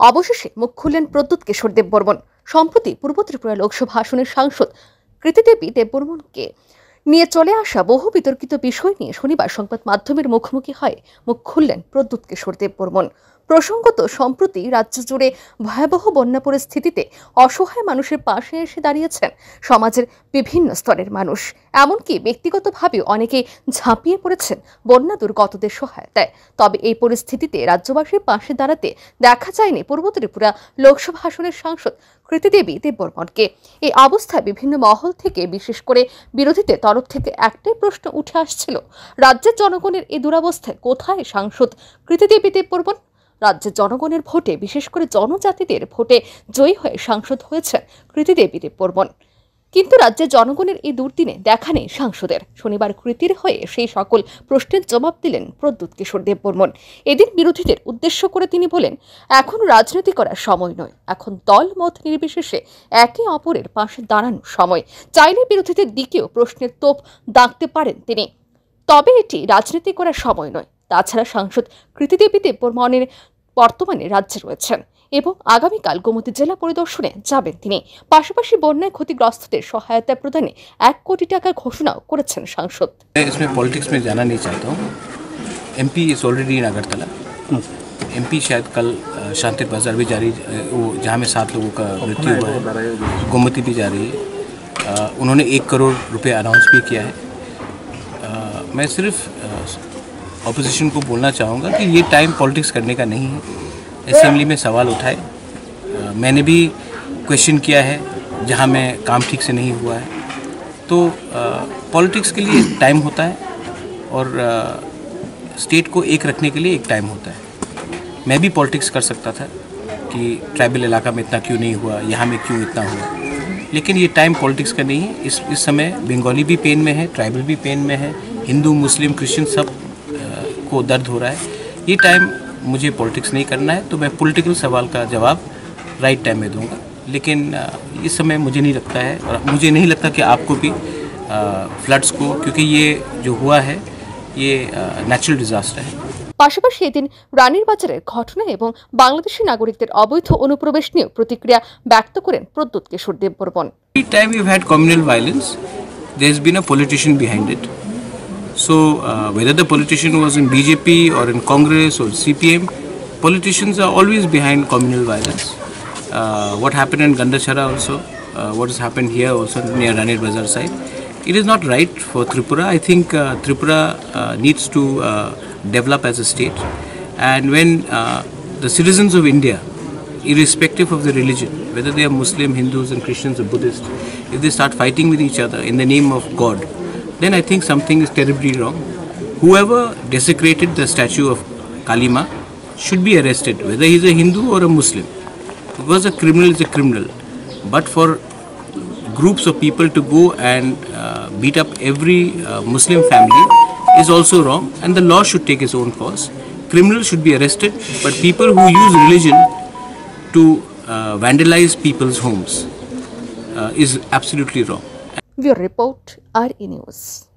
অবশেষে মুখ খুললেন প্রদ্যুৎ কিশোর দেববর্মন। সম্প্রতি পূর্ব ত্রিপুরা লোকসভা আসনের সাংসদ কৃতিদেবী দেববর্মনকে নিয়ে চলে আসা বহু বিতর্কিত বিষয় নিয়ে শনিবার সংবাদ মাধ্যমের মুখোমুখি হয়ে মুখ খুললেন প্রদ্যুৎ কিশোর দেববর্মন। প্রসঙ্গত, সম্প্রতি রাজ্য জুড়ে ভয়াবহ বন্যা পরিস্থিতিতে অসহায় মানুষের পাশে এসে দাঁড়িয়েছেন সমাজের বিভিন্ন স্তরের মানুষ। এমনকি ব্যক্তিগতভাবেও অনেকে ঝাঁপিয়ে পড়েছেন বন্যা দুর্গতদের সহায়তায়। তবে এই পরিস্থিতিতে রাজ্যবাসীর পাশে দাঁড়াতে দেখা যায়নি পূর্ব ত্রিপুরা লোকসভা আসনের সাংসদ কৃতিদেবী দেববর্মনকে। এই অবস্থায় বিভিন্ন মহল থেকে, বিশেষ করে বিরোধীদের তরফ থেকে একটাই প্রশ্ন উঠে আসছিল, রাজ্যের জনগণের এই দুরবস্থায় কোথায় সাংসদ কৃতিদেবী দেববর্মন? রাজ্যের জনগণের ভোটে, বিশেষ করে জনজাতিদের ভোটে জয়ী হয়ে সাংসদ হয়েছেন কৃতিদেবী দেববর্মন। কিন্তু রাজ্যের জনগণের এই দুর্দিনে দেখা নেই সাংসদের। শনিবার কৃতির হয়ে সেই সকল প্রশ্নের জবাব দিলেন প্রদ্যুৎ কিশোর দেববর্মন। এদিন বিরোধীদের উদ্দেশ্য করে তিনি বলেন, এখন রাজনীতি করার সময় নয়। এখন দল মত নির্বিশেষে একে অপরের পাশে দাঁড়ানোর সময়। চাইলে বিরোধীদের দিকেও প্রশ্নের তোপ দাগতে পারেন তিনি। তবে এটি রাজনীতি করার সময় নয়। তাছাড়া সাংসদ কৃতিদেবী দেববর্মনের বর্তমানে রাজ্যে রয়েছেন এবং আগামীকাল গোমতী জেলা পরিদর্শনে যাবেন তিনি পাশাপাশি বন্যায় ক্ষতিগ্রস্তদের সহায়তা প্রদানে এক কোটি টাকার ঘোষণাও করেছেন সাংসদ मैं इसमें पॉलिटिक्स में जाना नहीं चाहता हूँ MP is already in Agartala MP शायद कल अ, शांति बाजार भी जारी अ, वो जहाँ में सात लोगों का मृत्यु हुआ है गोमती भी जा रही है अ, उन्होंने एक करोड़ रुपए अनाउंस भी किया है अ, मैं सिर्फ अपोजिशन को बोलना चाहूँगा कि ये टाइम पॉलिटिक्स करने का नहीं है। असेंबली में सवाल उठाए। मैंने भी क्वेश्चन किया है, जहाँ में काम ठीक से नहीं हुआ है। तो पॉलिटिक्स के लिए टाइम होता है और स्टेट को एक रखने के लिए एक टाइम होता है। मैं भी पॉलिटिक्स कर सकता था कि ट्राइबल इलाका में इतना क्यों नहीं हुआ, यहाँ में क्यों इतना हुआ। लेकिन ये टाइम पॉलिटिक्स का नहीं है। इस इस समय बंगाली भी पेन में है ट्राइबल भी पेन में है, हिंदू, मुस्लिम, क्रिश्चियन सब को दर्द हो रहा है ये टाइम मुझे पॉलिटिक्स नहीं करना है तो मैं पॉलिटिकल सवाल का जवाब राइट टाइम में दूंगा लेकिन अ, इस समय मुझे नहीं लगता है और मुझे नहीं लगता कि आपको भी फ्लड्स को क्योंकि ये जो हुआ है ये नेचुरल डिज़ास्टर है পাশাপাশি এদিন রানীর বাজারের ঘটনা এবং বাংলাদেশি নাগরিকদের অবৈধ অনুপ্রবেশ নিয়েও প্রতিক্রিয়া ব্যক্ত করেন Pradyot Kishore Debbarman Every time we've had communal violence, there's been a politician behind it. So, uh, whether the politician was in BJP or in Congress or CPM, politicians are always behind communal violence. Uh, what happened in Gandachara also, uh, what has happened here also near Ranir Bazar side, it is not right for Tripura. I think uh, Tripura uh, needs to uh, develop as a state. And when the citizens of India irrespective of the religion, whether they are Muslim, Hindus, and Christians or Buddhists, if they start fighting with each other in the name of God, then I think something is terribly wrong. Whoever desecrated the statue of Kalima should be arrested, whether he's a Hindu or a Muslim. Because a criminal is a criminal. But for groups of people to go and uh, beat up every uh, Muslim family is also wrong, and the law should take its own course. Criminals should be arrested, but people who use religion to uh, vandalize people's homes uh, is absolutely wrong your report or news.